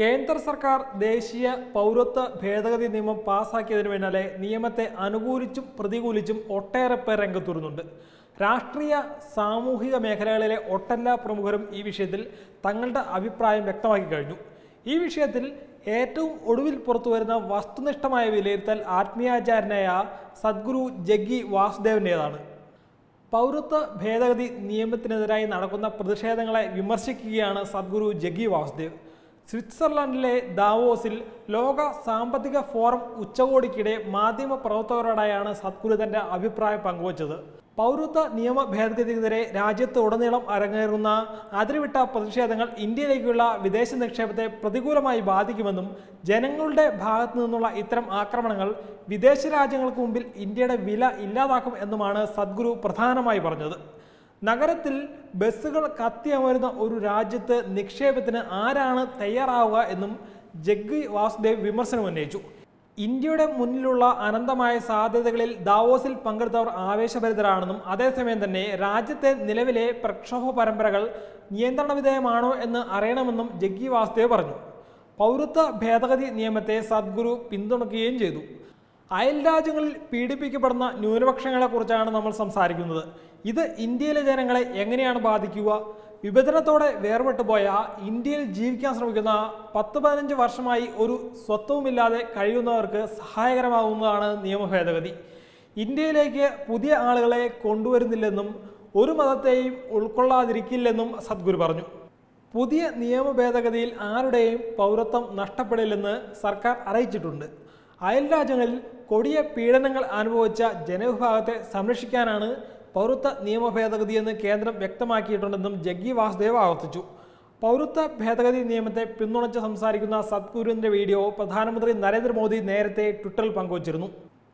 കേന്ദ്ര സർക്കാർ ദേശീയ പൗരത്വ ഭേദഗതി നിയമം പാസാക്കിയതിനു പിന്നാലെ നിയമത്തെ അനുകൂലിച്ചും പ്രതികൂലിച്ചും ഒട്ടേറെ പേർ രംഗത്തുവരുന്നുണ്ട്. രാഷ്ട്രീയ സാമൂഹിക മേഖലകളിലെ ഒട്ടെല്ലാ പ്രമുഖരും ഈ വിഷയത്തിൽ തങ്ങളുടെ അഭിപ്രായം വ്യക്തമാക്കി കഴിഞ്ഞു. ഈ വിഷയത്തിൽ ഏറ്റവും ഒടുവിൽ പുറത്തുവരുന്ന വസ്തുനിഷ്ഠമായ വിലയിരുത്തൽ ആത്മീയാചാര്യനായ സദ്ഗുരു ജഗ്ഗി വാസുദേവന്റേതാണ്. പൗരത്വ ഭേദഗതി നിയമത്തിനെതിരായി നടക്കുന്ന പ്രതിഷേധങ്ങളെ വിമർശിക്കുകയാണ് സദ്ഗുരു ജഗ്ഗി വാസുദേവ്. സ്വിറ്റ്സർലൻഡിലെ ദാവോസിൽ ലോക സാമ്പത്തിക ഫോറം ഉച്ചകോടിക്കിടെ മാധ്യമ പ്രവർത്തകരോടായാണ് സദ്ഗുരു തന്റെ അഭിപ്രായം പങ്കുവച്ചത്. പൗരത്വ നിയമ ഭേദഗതിക്കെതിരെ രാജ്യത്ത് ഉടനീളം അരങ്ങേറുന്ന അതിരുവിട്ട പ്രതിഷേധങ്ങൾ ഇന്ത്യയിലേക്കുള്ള വിദേശ നിക്ഷേപത്തെ പ്രതികൂലമായി ബാധിക്കുമെന്നും ജനങ്ങളുടെ ഭാഗത്തു നിന്നുള്ള ഇത്തരം ആക്രമണങ്ങൾ വിദേശ രാജ്യങ്ങൾക്ക് മുമ്പിൽ ഇന്ത്യയുടെ വില ഇല്ലാതാക്കും എന്നുമാണ് സദ്ഗുരു പ്രധാനമായി പറഞ്ഞത്. നഗരത്തിൽ ബസ്സുകൾ കത്തിയമരുന്ന ഒരു രാജ്യത്ത് നിക്ഷേപത്തിന് ആരാണ് തയ്യാറാവുക എന്നും ജഗ്ഗി വാസുദേവ് വിമർശനം ഉന്നയിച്ചു. ഇന്ത്യയുടെ മുന്നിലുള്ള അനന്തമായ സാധ്യതകളിൽ ദാവോസിൽ പങ്കെടുത്തവർ ആവേശഭരിതരാണെന്നും അതേസമയം തന്നെ രാജ്യത്തെ നിലവിലെ പ്രക്ഷോഭ പരമ്പരകൾ നിയന്ത്രണ വിധേയമാണോ എന്ന് അറിയണമെന്നും ജഗ്ഗി വാസുദേവ് പറഞ്ഞു. പൗരത്വ ഭേദഗതി നിയമത്തെ സദ്ഗുരു പിന്തുണയ്ക്കുകയും ചെയ്തു. അയൽ രാജ്യങ്ങളിൽ പീഡിപ്പിക്കപ്പെടുന്ന ന്യൂനപക്ഷങ്ങളെക്കുറിച്ചാണ് നമ്മൾ സംസാരിക്കുന്നത്. ഇത് ഇന്ത്യയിലെ ജനങ്ങളെ എങ്ങനെയാണ് ബാധിക്കുക? വിഭജനത്തോടെ വേർപെട്ടു പോയ ഇന്ത്യയിൽ ജീവിക്കാൻ ശ്രമിക്കുന്ന പത്ത് പതിനഞ്ച് വർഷമായി ഒരു സ്വത്വവുമില്ലാതെ കഴിയുന്നവർക്ക് സഹായകരമാകുന്നതാണ് നിയമ ഭേദഗതി ഇന്ത്യയിലേക്ക് പുതിയ ആളുകളെ കൊണ്ടുവരുന്നില്ലെന്നും ഒരു മതത്തെയും ഉൾക്കൊള്ളാതിരിക്കില്ലെന്നും സദ്ഗുരു പറഞ്ഞു. പുതിയ നിയമ ഭേദഗതിയിൽ ആരുടെയും പൗരത്വം നഷ്ടപ്പെടില്ലെന്ന് സർക്കാർ അറിയിച്ചിട്ടുണ്ട്. അയൽ രാജ്യങ്ങളിൽ കൊടിയ പീഡനങ്ങൾ അനുഭവിച്ച ജനവിഭാഗത്തെ സംരക്ഷിക്കാനാണ് പൗരത്വ നിയമ ഭേദഗതി എന്ന് കേന്ദ്രം വ്യക്തമാക്കിയിട്ടുണ്ടെന്നും ജഗ്ഗി വാസുദേവ് ആവർത്തിച്ചു. പൗരത്വ ഭേദഗതി നിയമത്തെ പിന്തുണച്ച് സംസാരിക്കുന്ന സദ്ഗുരുവിന്റെ വീഡിയോ പ്രധാനമന്ത്രി നരേന്ദ്രമോദി നേരത്തെ ട്വിറ്ററിൽ പങ്കുവച്ചിരുന്നു.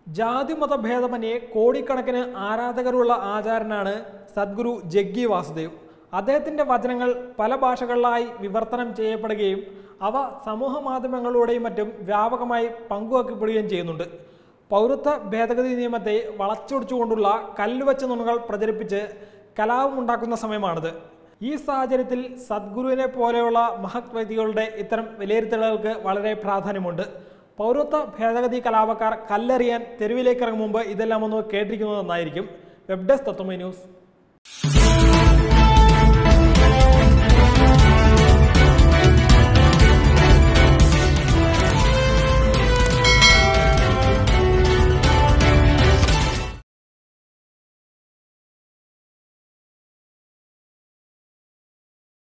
ജാതിമത ഭേദമന്യെ കോടിക്കണക്കിന് ആരാധകരുള്ള ആചാരനാണ് സദ്ഗുരു ജഗ്ഗി വാസുദേവ്. അദ്ദേഹത്തിന്റെ വചനങ്ങൾ പല ഭാഷകളിലായി വിവർത്തനം ചെയ്യപ്പെടുകയും അവ സമൂഹ മാധ്യമങ്ങളിലൂടെയും മറ്റും വ്യാപകമായി പങ്കുവെക്കപ്പെടുകയും ചെയ്യുന്നുണ്ട്. പൗരത്വ ഭേദഗതി നിയമത്തെ വളച്ചൊടിച്ചുകൊണ്ടുള്ള കല്ലുവച്ച നുണകൾ പ്രചരിപ്പിച്ച് കലാപമുണ്ടാക്കുന്ന സമയമാണിത്. ഈ സാഹചര്യത്തിൽ സദ്ഗുരുവിനെ പോലെയുള്ള മഹത് വ്യക്തികളുടെ ഇത്തരം വിലയിരുത്തലുകൾക്ക് വളരെ പ്രാധാന്യമുണ്ട്. പൗരത്വ ഭേദഗതി കലാപക്കാർ കല്ലെറിയാൻ തെരുവിലേക്ക് ഇറങ്ങും മുമ്പ് ഇതെല്ലാം ഒന്ന് കേട്ടിരിക്കുന്നത് നന്നായിരിക്കും. വെബ് ഡെസ്ക് തത്വമൈ ന്യൂസ്